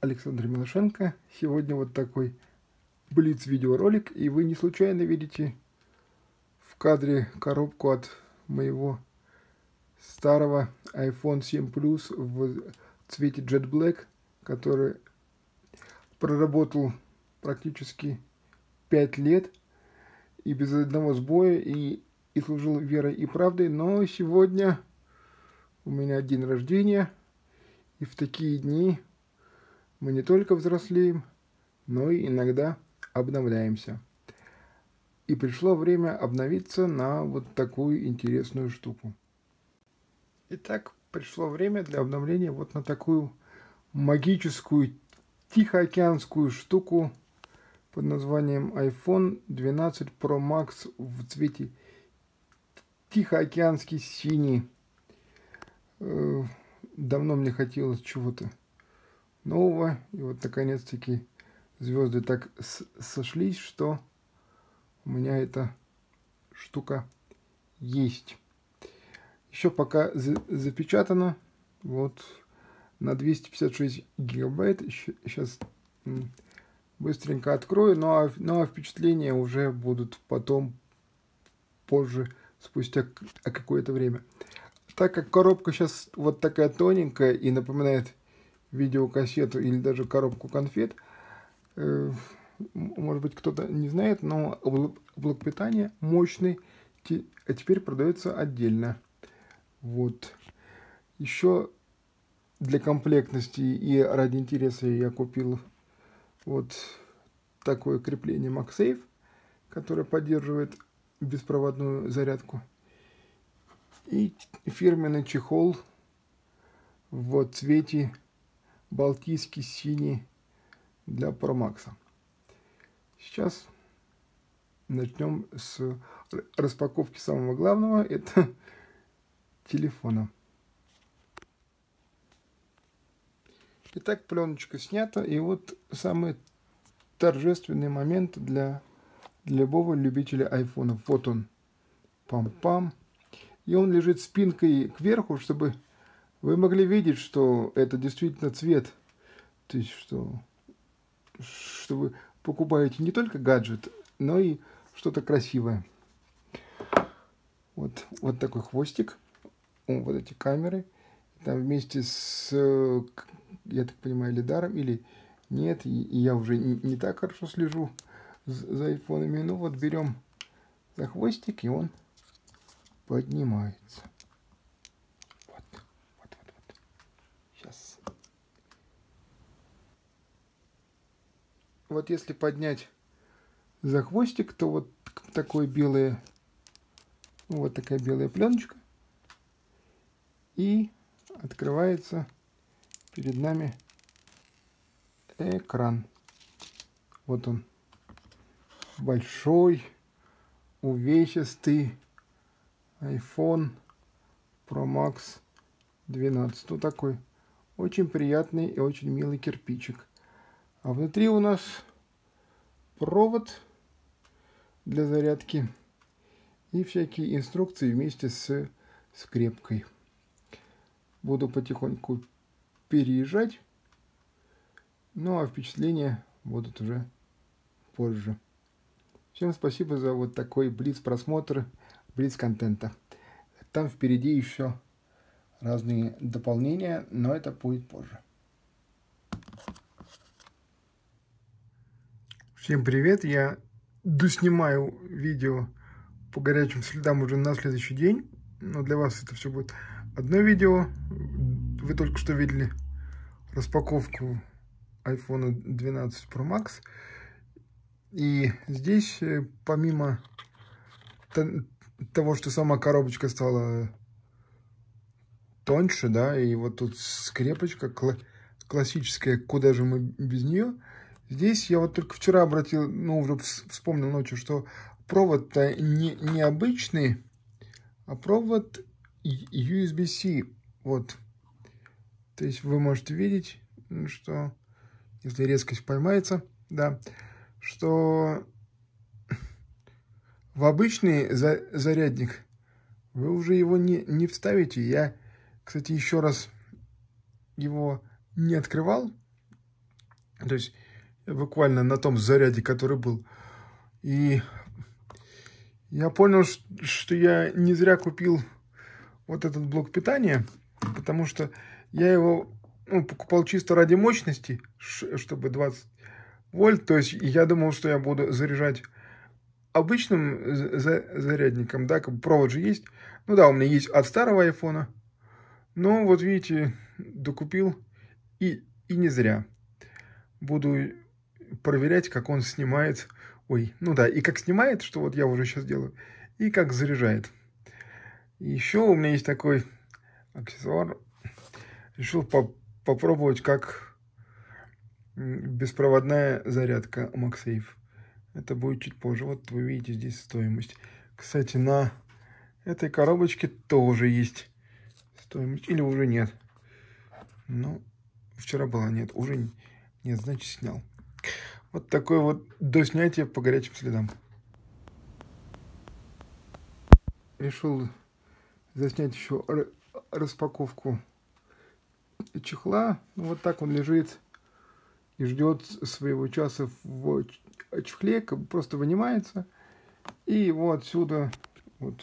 Александр Милошенко. Сегодня вот такой блиц видеоролик, и вы не случайно видите в кадре коробку от моего старого iPhone 7 Plus в цвете Jet Black, который проработал практически 5 лет и без одного сбоя, и, и служил верой и правдой. Но сегодня у меня день рождения, и в такие дни мы не только взрослеем, но и иногда обновляемся. И пришло время обновиться на вот такую интересную штуку. Итак, пришло время для обновления вот на такую магическую тихоокеанскую штуку под названием iPhone 12 Pro Max в цвете тихоокеанский синий. Э, давно мне хотелось чего-то нового. И вот наконец-таки звезды так сошлись, что у меня эта штука есть. Еще пока за запечатано. Вот на 256 гигабайт. Сейчас быстренько открою. Ну а, ну а впечатления уже будут потом, позже, спустя какое-то время. Так как коробка сейчас вот такая тоненькая и напоминает видеокассету или даже коробку конфет. Э, может быть, кто-то не знает, но блок питания мощный, а теперь продается отдельно. Вот. Еще для комплектности и ради интереса я купил вот такое крепление MagSafe, которое поддерживает беспроводную зарядку. И фирменный чехол в цвете балтийский синий для Max. Сейчас начнем с распаковки самого главного, это телефона. Итак, пленочка снята, и вот самый торжественный момент для, любого любителя айфона. Вот он, пам-пам. И он лежит спинкой кверху, чтобы вы могли видеть, что это действительно цвет. То есть, что, что вы покупаете не только гаджет, но и что-то красивое. Вот, вот такой хвостик. Вот эти камеры. Там вместе с, я так понимаю, лидаром или нет. И я уже не, не так хорошо слежу за айфонами. Ну вот берем за хвостик, и он поднимается. Вот если поднять за хвостик, то вот такое белое, вот такая белая пленочка. И открывается перед нами экран. Вот он. Большой, увесистый iPhone Pro Max 12. Вот такой очень приятный и очень милый кирпичик. А внутри у нас провод для зарядки и всякие инструкции вместе с скрепкой. Буду потихоньку переезжать, ну а впечатления будут уже позже. Всем спасибо за вот такой блиц просмотр, блиц контента. Там впереди еще разные дополнения, но это будет позже. Всем привет! Я доснимаю видео по горячим следам уже на следующий день. Но для вас это все будет одно видео. Вы только что видели распаковку iPhone 12 Pro Max. И здесь, э, помимо того, что сама коробочка стала тоньше, да, и вот тут скрепочка классическая, куда же мы без нее – Здесь я вот только вчера обратил, ну, уже вспомнил ночью, что провод-то не, не обычный, а провод USB-C. Вот. То есть вы можете видеть, что, если резкость поймается, да, что в обычный за зарядник вы уже его не, не вставите. Я, кстати, еще раз его не открывал, То есть буквально на том заряде, который был. И я понял, что я не зря купил вот этот блок питания, потому что я его ну, покупал чисто ради мощности, чтобы 20 вольт. То есть я думал, что я буду заряжать обычным зарядником, да, как провод же есть. Ну да, у меня есть от старого айфона. Но вот видите, докупил и, и не зря. Буду проверять, как он снимает. Ой, ну да, и как снимает, что вот я уже сейчас делаю, и как заряжает. еще у меня есть такой аксессуар. Решил по попробовать, как беспроводная зарядка MagSafe. Это будет чуть позже. Вот вы видите здесь стоимость. Кстати, на этой коробочке тоже есть стоимость. Или уже нет. Ну, вчера была нет. Уже нет, значит снял. Вот такой вот до снятия по горячим следам. Решил заснять еще распаковку чехла. Ну, вот так он лежит и ждет своего часа в чехле, просто вынимается. И его отсюда вот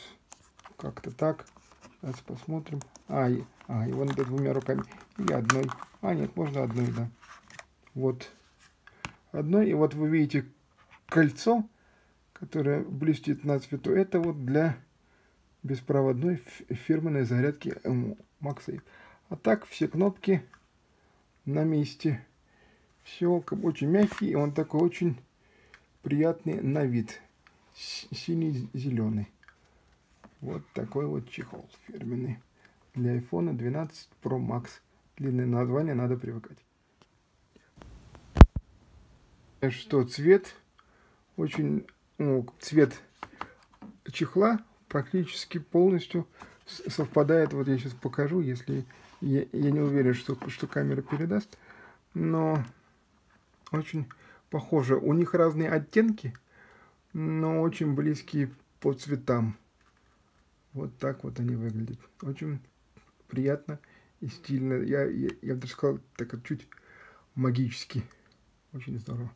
как-то так. Сейчас посмотрим. А, и, а, его надо двумя руками. Или одной. А, нет, можно одной, да. Вот одной. И вот вы видите кольцо, которое блестит на цвету. Это вот для беспроводной фирменной зарядки MagSafe. А так все кнопки на месте. Все очень мягкий, и он такой очень приятный на вид. Синий-зеленый. Вот такой вот чехол фирменный. Для iPhone 12 Pro Max. Длинное название, надо привыкать что цвет очень, ну, цвет чехла практически полностью совпадает. Вот я сейчас покажу, если я, я не уверен, что, что камера передаст, но очень похоже. У них разные оттенки, но очень близкие по цветам. Вот так вот они выглядят. Очень приятно и стильно. Я, я, я даже сказал, так чуть магически. Очень здорово.